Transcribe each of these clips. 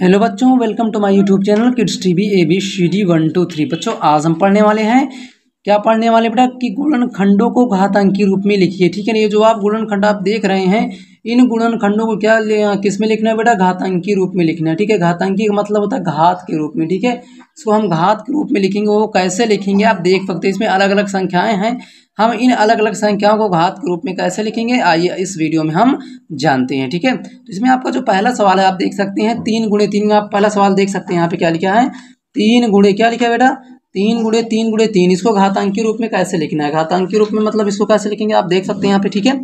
Hello बच्चों welcome to my YouTube channel kids TV A B C D one two three बच्चों, आज हम पढ़ने वाले हैं, क्या पढ़ने वाले? बेटा, कि गुणनखंडों को घातांकी रूप में लिखिए, ठीक है ना? ये जो आप गुणनखंड आप देख रहे हैं इन गुणन खंडों को क्या किसमें लिखना है बेटा? घातांकी रूप में लिखना है, ठीक है? घातांकी का मतलब होता है घात के रूप में, ठीक है? इसको हम घात के रूप में लिखेंगे, वो कैसे लिखेंगे? आप देख सकते हैं, इसमें अलग अलग संख्याएँ हैं। हम इन अलग अलग संख्याओं को घात के रूप में कैसे लिखेंगे? आइए इस वीडियो में हम जानते हैं, ठीक है? तो इसमें आपका जो पहला सवाल है, आप देख सकते हैं, तीन गुणे तीन, आप पहला सवाल देख सकते हैं, यहाँ पे क्या लिखा है? तीन गुणे क्या लिखा है बेटा? तीन गुड़े तीन गुड़े, तीन। इसको घातांकी रूप में कैसे लिखना है? घातांकी रूप में मतलब इसको कैसे लिखेंगे? आप देख सकते हैं यहाँ पे, ठीक है?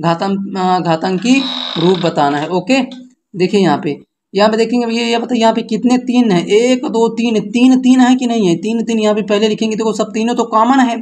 घातांक घातांकी रूप बताना है। ओके? देखिए यहाँ पे। यहाँ पे देखेंगे ये ये बताइए, यहाँ पे कितने तीन है? एक, दो, तीन। तीन तीन है कि नहीं है? तीन तीन यहाँ पे पहले लिखेंगे, देखो, सब तीनों तो कॉमन है।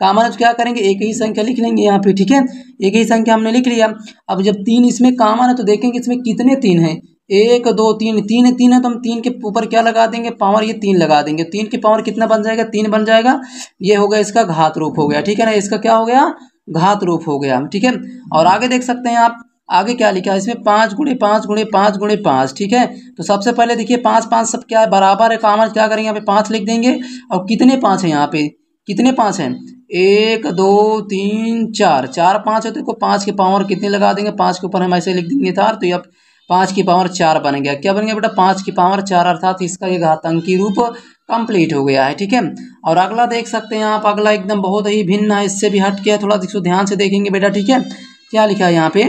कॉमन तो क्या करेंगे? एक ही संख्या लिख लेंगे यहाँ पे, ठीक है? एक ही संख्या हमने लिख लिया। अब जब तीन इसमें कॉमन है तो देखेंगे इसमें कितने तीन है? एक, दो, तीन तीन तीन है तो हम तीन के ऊपर क्या लगा देंगे? पावर, ये तीन लगा देंगे। तीन की पावर कितना बन जाएगा? तीन बन जाएगा। ये हो गया इसका घात रूप हो गया, ठीक है ना? इसका क्या हो गया? घात रूप हो गया, ठीक है? और आगे देख सकते हैं आप, आगे क्या लिखा है? इसमें पाँच गुणे पाँच गुणे पाँच गुणे, पाँच, ठीक है? तो सबसे पहले देखिए, पाँच पाँच सब क्या है? बराबर है कॉमन, क्या करेंगे यहाँ पे? पाँच लिख देंगे। और कितने पाँच है यहाँ पे? कितने पाँच हैं? एक, दो, तीन, चार। चार, पाँच है तो पाँच के पावर कितने लगा देंगे? पाँच के ऊपर हम ऐसे लिख देंगे चार तो अब पाँच की पावर चार बन गया। क्या बन गया बेटा? पाँच की पावर चार अर्थात इसका ये घातांकी रूप कंप्लीट हो गया है, ठीक है? और अगला देख सकते हैं आप, अगला एकदम बहुत ही भिन्न है, इससे भी हट के थोड़ा इसको ध्यान से देखेंगे बेटा, ठीक है? क्या लिखा है यहाँ पे?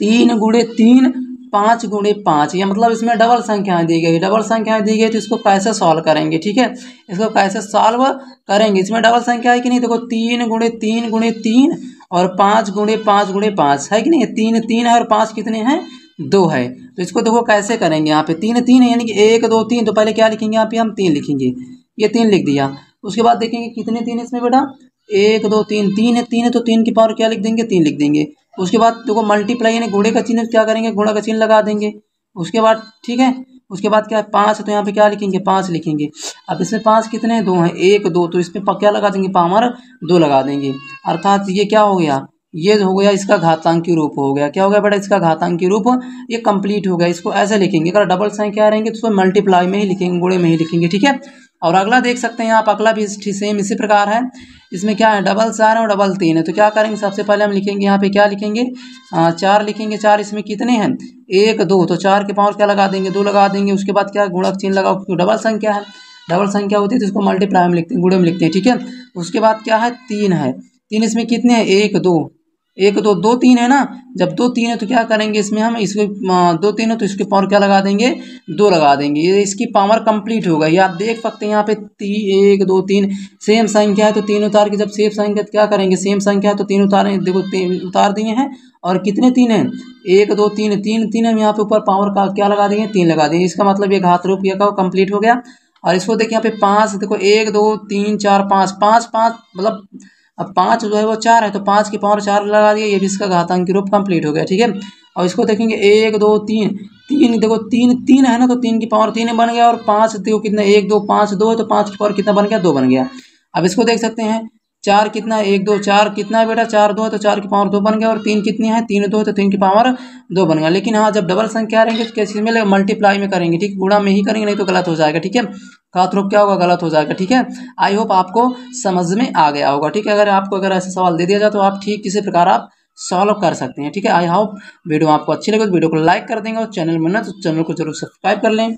तीन गुड़े तीन, पाँच गुणे पाँच। या मतलब इसमें डबल संख्याएँ दी गई। डबल संख्याएँ दी गई तो इसको कैसे सॉल्व करेंगे, ठीक है? इसको कैसे सॉल्व करेंगे? इसमें डबल संख्या है कि नहीं? देखो, तीन गुणे तीन गुणे तीन और पाँच गुणे पाँच गुणे पाँच। है कि नहीं? तीन तीन है और पाँच कितने हैं? दो है। तो इसको देखो कैसे करेंगे यहाँ पे तीन तीन है, यानी कि एक, दो, तीन। तो पहले क्या लिखेंगे यहाँ पे? हम तीन लिखेंगे। ये तीन लिख दिया। उसके बाद देखेंगे कितने तीन इसमें बेटा? एक, दो, तीन। तीन है तीन है तो तीन की पावर क्या लिख देंगे? तीन लिख देंगे। उसके बाद देखो मल्टीप्लाई यानी घोड़े का चिन्ह क्या करेंगे? घोड़ा का चिन्ह लगा देंगे। उसके बाद, ठीक है? उसके बाद क्या है? पाँच तो यहाँ पे क्या लिखेंगे? पाँच लिखेंगे। अब इसमें पाँच कितने हैं? दो हैं। एक, दो। तो इसमें क्या लगा देंगे? पामर दो लगा देंगे। अर्थात ये क्या हो गया? ये हो गया इसका घातांकी रूप हो गया। क्या हो गया बेटा? इसका घातांकी रूप ये कंप्लीट हो गया। इसको ऐसे लिखेंगे। अगर डबल संख्या रहेंगे तो मल्टीप्लाई में ही लिखेंगे गुड़े में ही लिखेंगे ठीक है? और अगला देख सकते हैं आप अगला भी सेम इसी प्रकार है। इसमें क्या है? डबल चार है और डबल तीन है। तो क्या करेंगे? सबसे पहले हम लिखेंगे यहाँ पे क्या लिखेंगे? आ, चार लिखेंगे। चार इसमें कितने हैं? एक दो। तो चार के पावर क्या लगा देंगे? दो लगा देंगे। उसके बाद क्या गुणक चिन्ह लगाओ? क्योंकि डबल संख्या है? डबल संख्या होती है? तो इसको मल्टीप्लाई में लिखते हैं गुड़े में लिखते हैं ठीक है? उसके बाद क्या है? तीन है। तीन इसमें कितने हैं? एक दो। एक दो दो तीन है ना, जब दो तीन है तो क्या करेंगे इसमें हम, इसको दो तीन है तो इसके पावर क्या लगा देंगे? दो लगा देंगे। ये इसकी पावर कंप्लीट होगा ये आप देख सकते हैं यहाँ पे ती, एक, दो, तीन, सेम संख्या है तो तीन उतार के जब सेम संख्या तो क्या करेंगे? सेम संख्या है तो तीन उतारें, देखो, तीन उतार दिए हैं और कितने तीन हैं? एक, दो, तीन तीन तीन हम यहाँ पे ऊपर पावर का क्या लगा देंगे? तीन लगा देंगे। इसका मतलब ये घात रूप का कंप्लीट हो गया। और इसको देखिए यहाँ पे पाँच, देखो, एक, दो, तीन, चार, पाँच पाँच पाँच मतलब अब पाँच जो है वो चार है तो पाँच की पावर चार लगा दिया, ये भी इसका घातांक रूप कंप्लीट हो गया, ठीक है? और इसको देखेंगे, एक, दो, तीन। तीन, देखो, तीन तीन है ना तो तीन की पावर तीन बन गया, और पाँच, देखो कितना, एक, दो, पाँच, दो है तो पाँच की पावर कितना बन गया? दो बन गया। अब इसको देख सकते हैं, चार कितना, एक, दो, चार कितना है बेटा? चार, दो है तो चार की पावर दो बन गया, और तीन कितनी है? तीन, दो है तो तीन की पावर दो बन गया। लेकिन हाँ जब डबल संख्या रहेंगे तो कैसे में मल्टीप्लाई में करेंगे, ठीक? गुणा में ही करेंगे, नहीं तो गलत हो जाएगा, ठीक है? कातरूप क्या होगा? गलत हो जाएगा। ठीक है? आई होप आपको समझ में आ गया होगा। ठीक है? अगर आपको अगर ऐसा सवाल दे दिया जाए तो आप ठीक किसी प्रकार आप सॉल्व कर सकते हैं। ठीक है? आई होप वीडियो आपको अच्छी लगे तो वीडियो को लाइक कर देंगे और चैनल में ना तो चैनल को ज़रूर सब्सक्राइब कर लें।